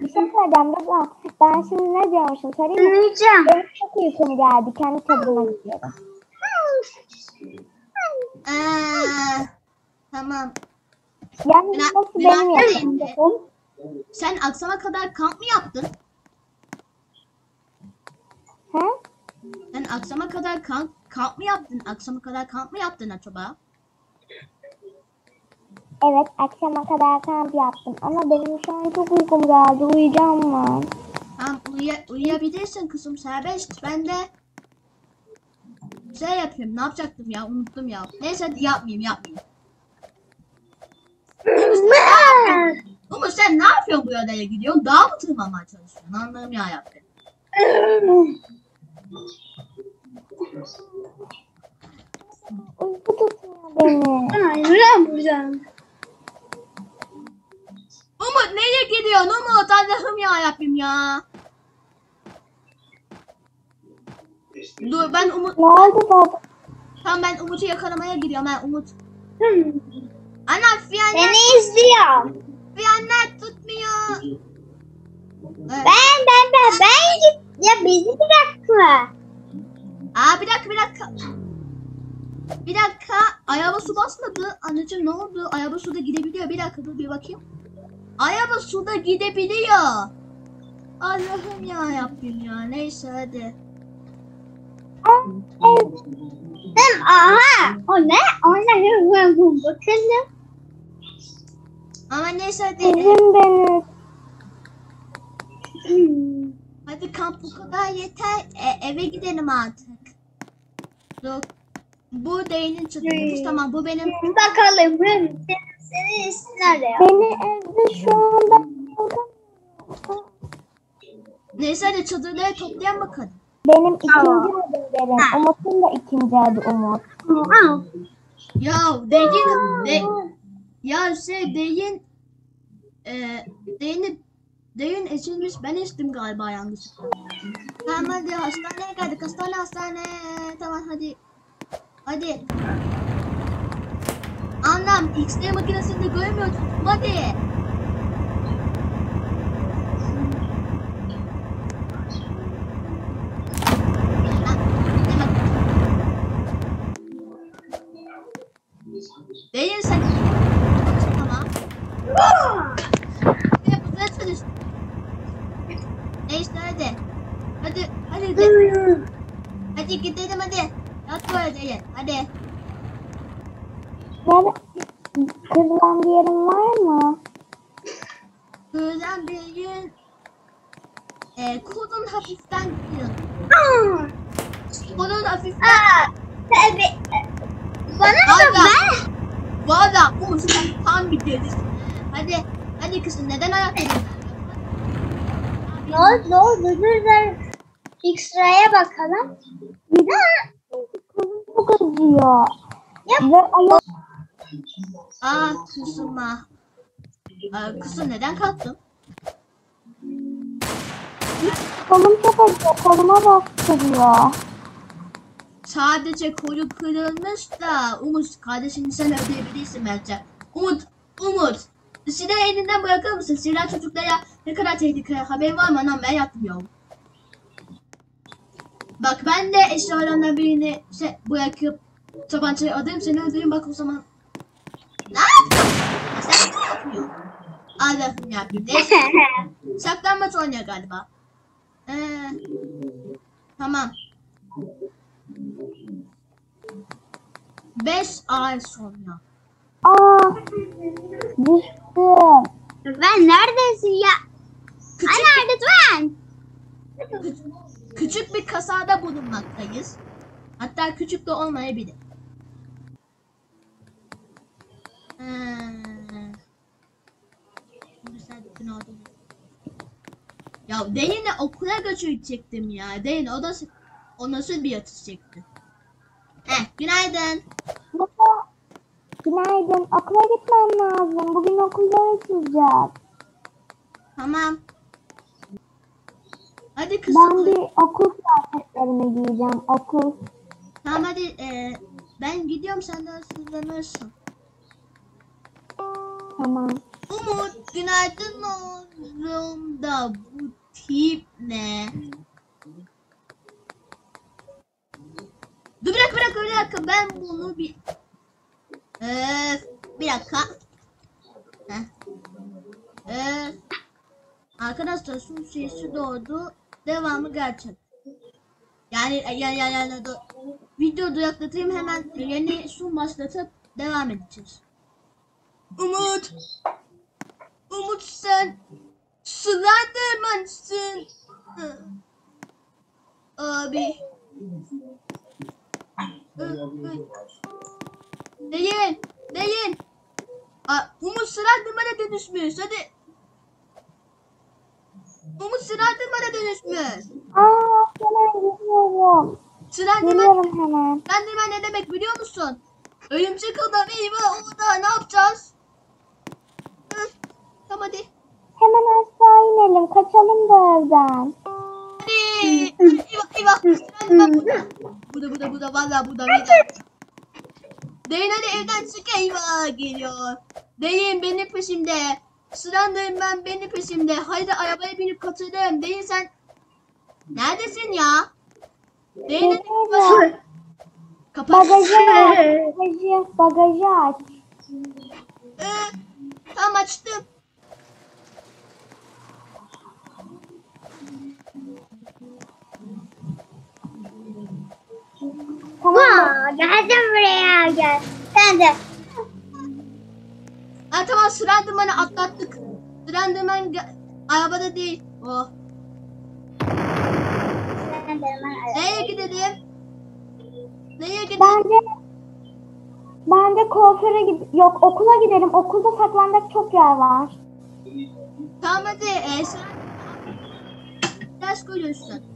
Bir şey söyleyeceğim baba. Ben şimdi ne diyormuşum söyleyeyim mi? Uyuyacağım. Benim çok uykum geldi. Kendi çadırıma gidiyorum. Ee, tamam. Yani Bina- nasıl benim yaptığım Sen akşama kadar kamp mı yaptın? He? Sen akşama kadar kamp, kamp mı yaptın? Akşama kadar kamp mı yaptın acaba? Evet akşama kadar kamp yaptım. Ama benim şu an çok uykum geldi. Uyuyacağım mı? Tamam uyuya, uyuyabilirsin kızım serbest. Ben de şey yapayım. Ne yapacaktım ya? Unuttum ya. Neyse hadi yapmayayım yapmayayım. Umut sen ne yapıyorsun bu adaya gidiyorsun? Dağ mı tırmanmaya çalışıyorsun? Anlarım ya yaptı. Uyku beni. Yürüyorum buradan. Umut nereye gidiyorsun Umut? Allah'ım ya yapayım ya. Dur ben Umut... Ne oldu baba? Tamam ben Umut'u yakalamaya gidiyorum. Ben Umut. Hmm. Ana fiyanet, Seni izliyorum. fiyanet tutmuyor. Evet. Ben ben ben ben git. Ya bizi bırakma. Aa bir dakika bir dakika. Bir dakika. Ayağıma su basmadı. Anneciğim ne oldu? Ayağıma suda gidebiliyor. Bir dakika dur bir bakayım. Ayağıma suda gidebiliyor. Allah'ım ya yapayım ya. Neyse hadi. Hem aha. O ne? O ne? Bakalım. Ama neyse hadi. Üzün beni. Hmm. Hadi kamp bu kadar yeter. E, eve gidelim artık. Dur. Bu değinin. Hmm. Tamam bu benim. Bakalım. Seni, arıyor. Beni evde şu anda Neyse hadi çadırları toplayan bakalım. benim ikinci Tamam. adım derin. Umut'un da ikinci adı Umut. Ya deyin de ya şey deyin e, deyini deyin içilmiş ben içtim galiba yanlışlıkla. Tamam hadi hastaneye geldik hastane hastane tamam hadi hadi. Annem X-ray makinesinde görmüyorsun hadi. Deyin sen. Tamam. Ne yapacaksınız? Neyse hadi. Hadi hadi. Hadi gidelim hadi. Yat böyle deyin. Hadi. Nerede? Kırılan bir yerin var mı? Kırılan bir gün e, kolun hafiften kırın. Kolun hafiften. Aa. Tabii. Bana da ben. Valla Umut sen tam bir delisin. Hadi. Hadi kızım neden ayakta duruyorsun? Ne oldu? Ne oldu? Dur dur. X-ray'e bakalım. Neden? Kolum çok acıyor. Yap. Ve ayak Aa kızım ah. Aa, kızım neden kalktın? kolum çok acıyor. Koluma bastırıyor. Sadece kolu kırılmış da Umut kardeşini sen ödeyebilirsin bence. Umut, Umut. Silahı elinden bırakır mısın? Silah çocuklara ne kadar tehlikeli haberin var mı? Anam ben yapmıyorum. Bak ben de eşyalarından birini şey, bırakıp tabancayı alayım seni öldüreyim bak o zaman. Ne yapıyorsun? Sen ne yapıyorsun? Allah'ım yapayım. Neyse. Saklanmaç oynuyor galiba. Ee, tamam. 5 ay sonra. Aa, düştüm. ben neredesin ya? Küçük, Ay neredesin? kü- küçük bir kasada bulunmaktayız. Hatta küçük de olmayabilir. Hmm. Güzel bir gün oldu. Ya Deyin'i okula götürecektim ya. Deyin o da o nasıl bir yatış çekti. Heh, günaydın. Baba, günaydın. Okula gitmem lazım. Bugün okullar açılacak. Tamam. Hadi kızım. Ben bir okul kıyafetlerimi giyeceğim. Okul. Tamam hadi e, ben gidiyorum sen de hazırlanırsın. Tamam. Umut günaydın oğlum da bu tip ne? Dur bırak bırak bir dakika ben bunu bir... Ee, bir dakika. Heh. Ee, arkadaşlar su sesi doğdu. Devamı gerçek. Yani yani yani, yani do- video duyaklatayım hemen yeni su başlatıp devam edeceğiz. Umut. Umut sen Slenderman'sın. Abi. Değil. Değil. Aa, Umut Slenderman'a dönüşmüş. Hadi. Umut Slenderman'a dönüşmüş. Aa hemen gidiyorum. Slenderman. Slenderman ne demek biliyor musun? Örümcek adam eyvah o da ne yapacağız? Hı. Tamam hadi. Hemen aşağı inelim. Da evden. Hadi. Eyvah eyvah. Slenderman burada. Burada burada valla burada. Deyin hadi evden çık eyvah geliyor. Deyin benim peşimde. Slenderman benim peşimde. Haydi arabaya binip kaçalım. Deyin sen. Neredesin ya? Deyin hadi. Geliyorum. Kapat. Bagajı aç. Bagajı, bagajı aç. Ee, tam açtım. Tamam. Aa, geldim buraya gel. Sen de. Ha tamam Slenderman'ı atlattık. Slenderman ge- arabada değil. Oh. De hemen ara. Nereye gidelim? Nereye gidelim? Bence Bence kuaföre gid yok okula gidelim. Okulda saklanacak çok yer var. Tamam hadi. E, sen ders görüyorsun.